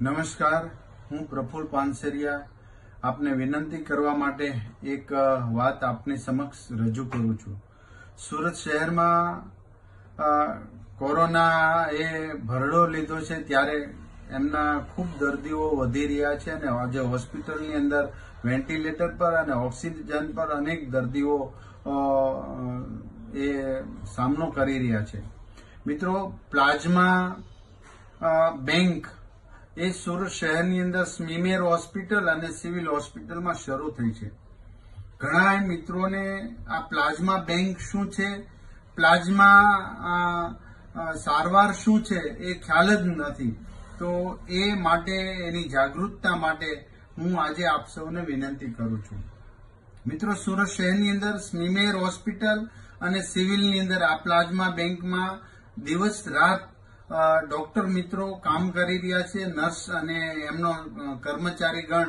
નમસ્કાર, હું પ્રફુલ પાનસેરિયા. આપને વિનંતી કરવા માટે એક વાત આપની સમક્ષ રજૂ કરું છું. સુરત શહેરમાં કોરોના એ ભરડો લીધો છે ત્યારે એમના ખૂબ દર્દીઓ વધી રહ્યા છે અને આજે હોસ્પિટલની અંદર વેન્ટિલેટર પર અને ઓક્સિજન પર અનેક દર્દીઓ એ સામનો કરી રહ્યા છે. મિત્રો, પ્લાઝમા બેંક એ સુરત શહેરની અંદર સ્મીમેર હોસ્પિટલ અને સિવિલ હોસ્પિટલમાં શરૂ થઈ છે. ઘણા મિત્રોને આ પ્લાઝમા બેંક શું છે? પ્લાઝમા સારવાર શું છે એ ખ્યાલ જ નથી. તો એ માટે, એની જાગૃતતા માટે હું આજે આપ સૌને વિનંતી કરું છું. મિત્રો, સુરત શહેરની અંદર સ્મીમેર હોસ્પિટલ અને સિવિલની અંદર આ પ્લાઝમા બેંકમાં દિવસ રાત ડોક્ટર મિત્રો કામ કરી રહ્યા છે, નર્સ અને એમનો કર્મચારીગણ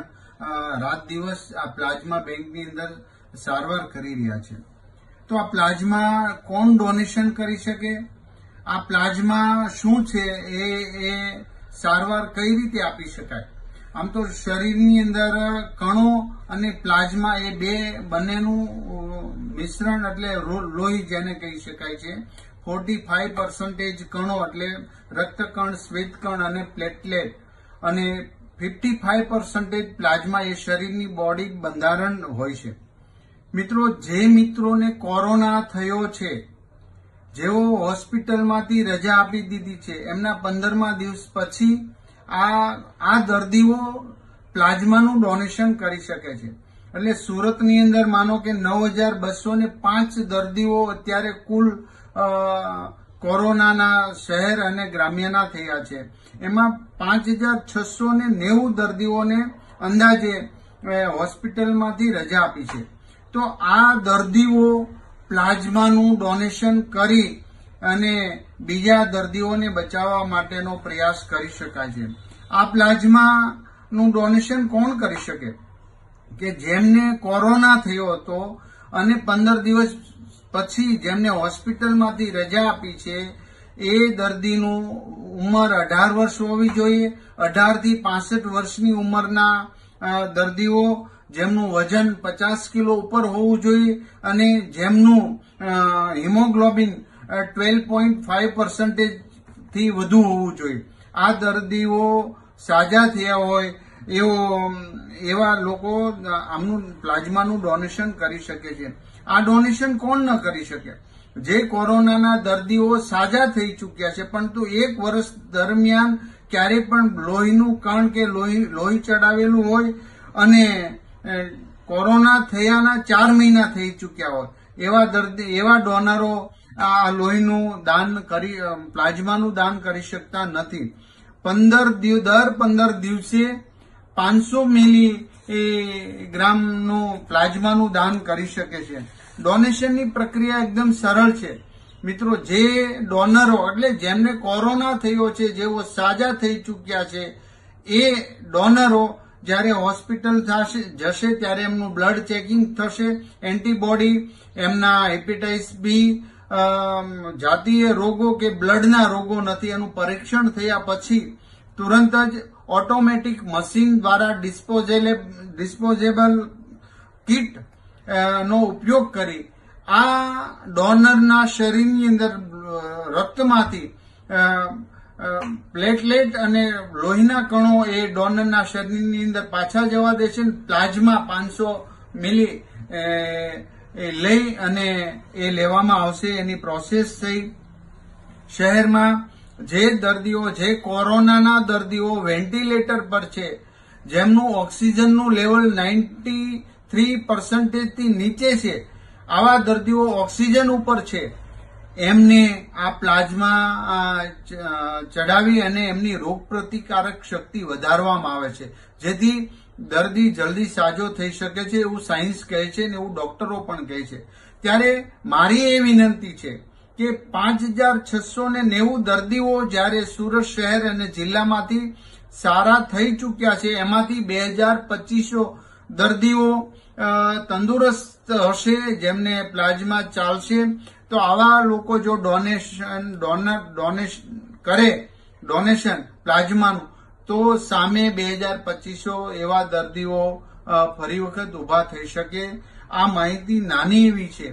રાત દિવસ આ પ્લાઝમા બેંકની અંદર સારવાર કરી રહ્યા છે. તો આ પ્લાઝમા કોણ ડોનેશન કરી શકે? આ પ્લાઝમા શું છે? એ એ સારવાર કઈ રીતે આપી શકાય? આમ તો શરીરની અંદર કણો અને પ્લાઝમા એ બે બંનેનું મિશ્રણ એટલે લોહી જેને કહી શકાય છે. ફોર્ટી ફાઈવ પર્સન્ટેજ કણો એટલે રક્તકણ, શ્વેતકણ અને પ્લેટલેટ અને ફિફ્ટી ફાઈવ પર્સન્ટેજ પ્લાઝમા એ શરીરની બોડી બંધારણ હોય છે. મિત્રો, જે મિત્રોને કોરોના થયો છે જેઓ હોસ્પિટલમાંથી રજા આપી દીધી છે, એમના પંદરમા દિવસ પછી આ આ દર્દીઓ પ્લાઝમાનું ડોનેશન કરી શકે છે. એટલે સુરતની અંદર માનો કે નવ હજાર બસો પાંચ દર્દીઓ અત્યારે કુલ કોરોનાના શહેર અને ગ્રામ્યના થયા છે. એમાં પાંચ હજાર છસો ને નેવું દર્દીઓને અંદાજે હોસ્પિટલમાંથી રજા આપી છે. તો આ દર્દીઓ પ્લાઝમાનું ડોનેશન કરી અને બીજા દર્દીઓને બચાવવા માટેનો પ્રયાસ કરી શકાય છે. આ પ્લાઝમાનું ડોનેશન કોણ કરી શકે? કે જેમને કોરોના થયો હતો અને પંદર દિવસ પછી જેમને હોસ્પિટલમાંથી રજા આપી છે, એ દર્દીનું ઉંમર અઢાર વર્ષ હોવી જોઈએ. અઢારથી પાસઠ વર્ષની ઉંમરના દર્દીઓ જેમનું વજન પચાસ કિલો ઉપર હોવું જોઈએ અને જેમનું હિમોગ્લોબિન ટ્વેલ્વ પોઈન્ટ ફાઈવ પર્સન્ટેજથી વધુ હોવું જોઈએ. આ દર્દીઓ સાજા થયા હોય એવો એવા લોકો આમનું પ્લાઝમાનું ડોનેશન કરી શકે છે. આ ડોનેશન કોણ ન કરી શકે? જે કોરોનાના દર્દીઓ સાજા થઈ ચૂક્યા છે, પરંતુ એક વર્ષ દરમિયાન ક્યારેય પણ લોહીનું કણ કે લોહી લોહી ચડાવેલું હોય અને કોરોના થયાના ચાર મહિના થઈ ચૂક્યા હોય એવા દર્દી, એવા ડોનરો આ લોહીનું દાન કરી પ્લાઝમાનું દાન કરી શકતા નથી. પંદર દર પંદર દિવસે પાંચસો મિલી ગ્રામનું પ્લાઝમાનું દાન કરી શકે છે. ડોનેશનની પ્રક્રિયા એકદમ સરળ છે. મિત્રો, જે ડોનરો, એટલે જેમને કોરોના થયો છે, જેઓ સાજા થઈ ચૂક્યા છે, એ ડોનરો જ્યારે હોસ્પિટલ જશે ત્યારે એમનું બ્લડ ચેકિંગ થશે. એન્ટીબોડી એમના હેપેટાઇટિસ બી જાતીય રોગો કે બ્લડના રોગો નથી. એનું પરીક્ષણ થયા પછી તુરંત જ ઓટોમેટિક મશીન દ્વારા ડિસ્પોઝેબલ કીટ નો ઉપયોગ કરી આ ડોનરના શરીરની અંદર રક્તમાંથી પ્લેટલેટ અને લોહીના કણો એ ડોનરના શરીરની અંદર પાછા જવા દે છે પ્લાઝમા પાંચસો મિલી લઈ અને એ લેવામાં આવશે. એની પ્રોસેસ થઈ. શહેરમાં જે દર્દીઓ, જે કોરોનાના દર્દીઓ વેન્ટિલેટર પર છે, જેમનું ઓક્સિજનનું લેવલ નાઇન્ટી થ્રી પર્સન્ટેજથી નીચે છે, આવા દર્દીઓ ઓક્સિજન ઉપર છે. એમને આ પ્લાઝમા ચડાવી અને એમની રોગ પ્રતિકારક શક્તિ વધારવામાં આવે છે. જેથી દર્દી જલ્દી સાજો થઈ શકે છે એવું સાયન્સ કહે છે ને એવું ડોક્ટરો પણ કહે છે. ત્યારે મારી એ વિનંતી છે કે પાંચ હજાર છસો ને નેવું દર્દીઓ જ્યારે સુરત શહેર અને જિલ્લામાંથી સારા થઈ ચૂક્યા છે, એમાંથી બે હજાર પચીસો દર્દીઓ તંદુરસ્ત હશે, જેમને પ્લાઝમા ચાલશે, તો આવા લોકો જો ડોનેશન, ડોનર ડોનેશન કરે, ડોનેશન પ્લાઝમાનું, તો સામે બે હજાર પચીસો એવા દર્દીઓ ફરી વખત ઊભા થઈ શકે. આ માહિતી નાની એવી છે.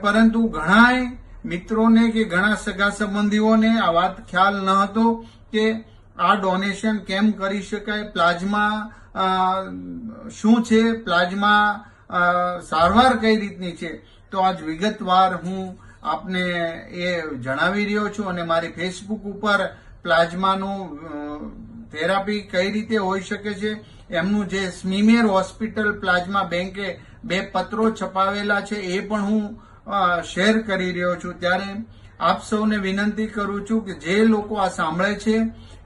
પરંતુ ઘણાય મિત્રોને કે ઘણા સગા સંબંધીઓને આ વાત ખ્યાલ ન હતો કે આ ડોનેશન કેમ કરી શકાય? પ્લાઝમા શું છે? પ્લાઝમા સારવાર કઈ રીતની છે? તો આજ વિગતવાર હું આપને એ જણાવી રહ્યો છું અને મારી ફેસબુક ઉપર પ્લાઝમાનું થેરાપી કઈ રીતે હોઈ શકે છે? એમનું જે સ્મીમેર હોસ્પિટલ પ્લાઝમા બેંકે બે પત્રો છપાવેલા છે, એ પણ હું શેર કરી રહ્યો છું. ત્યારે આપ સૌને વિનંતી કરું છું કે જે લોકો આ સાંભળે છે,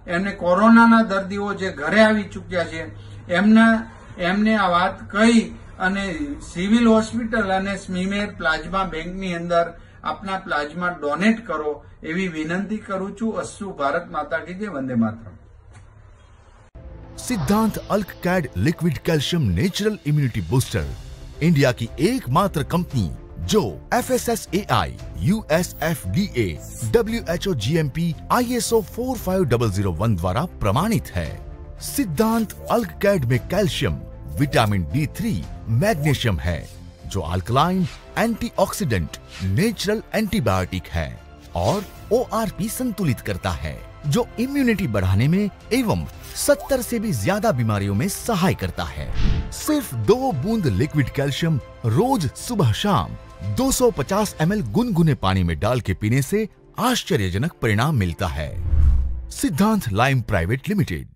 એમને કોરોનાના દર્દીઓ જે ઘરે આવી ચૂક્યા છે એમને એમને આ વાત કહી અને સિવિલ હોસ્પિટલ અને સ્મીમેર પ્લાઝમા બેંકની અંદર આપના પ્લાઝમા ડોનેટ કરો એવી વિનંતી કરું છું અસ્સુ ભારત માતા કી જય વંદે માતરમ सिद्धांत अल्क CAD liquid calcium natural immunity booster India की एकमात्र कंपनी जो F S S A I U S F D A W H O G M P I S O four five double zero one द्वारा प्रमाणित है सिद्धांत अल्क कैड में calcium, vitamin D three, magnesium है, जो अल्कलाइन, एंटीऑक्सीडेंट, नेचुरल एंटीबायोटिक है, और ओआरपी संतुलित करता है, जो इम्यूनिटी बढ़ाने में एवं 70 से भी ज़्यादा बीमारियों में सहाय करता है। सिर्फ़ दो बूंद लिक्विड कैल्शियम रोज सुबह शाम 250 एमएल गुनगुने पानी में डाल के पीने से आश्चर्यजनक परिणाम मिलता है। सिद्धांत लाइम प्राइवेट लिमिटेड।